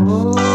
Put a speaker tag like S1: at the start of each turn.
S1: Oh.